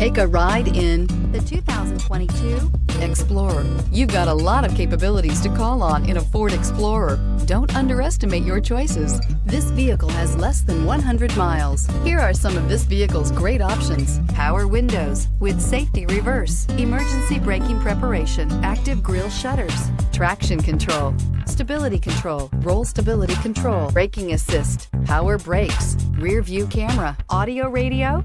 Take a ride in the 2022 Explorer. You've got a lot of capabilities to call on in a Ford Explorer. Don't underestimate your choices. This vehicle has less than 100 miles. Here are some of this vehicle's great options. Power windows with safety reverse, emergency braking preparation, active grille shutters, traction control, stability control, roll stability control, braking assist, power brakes, rear view camera, audio radio,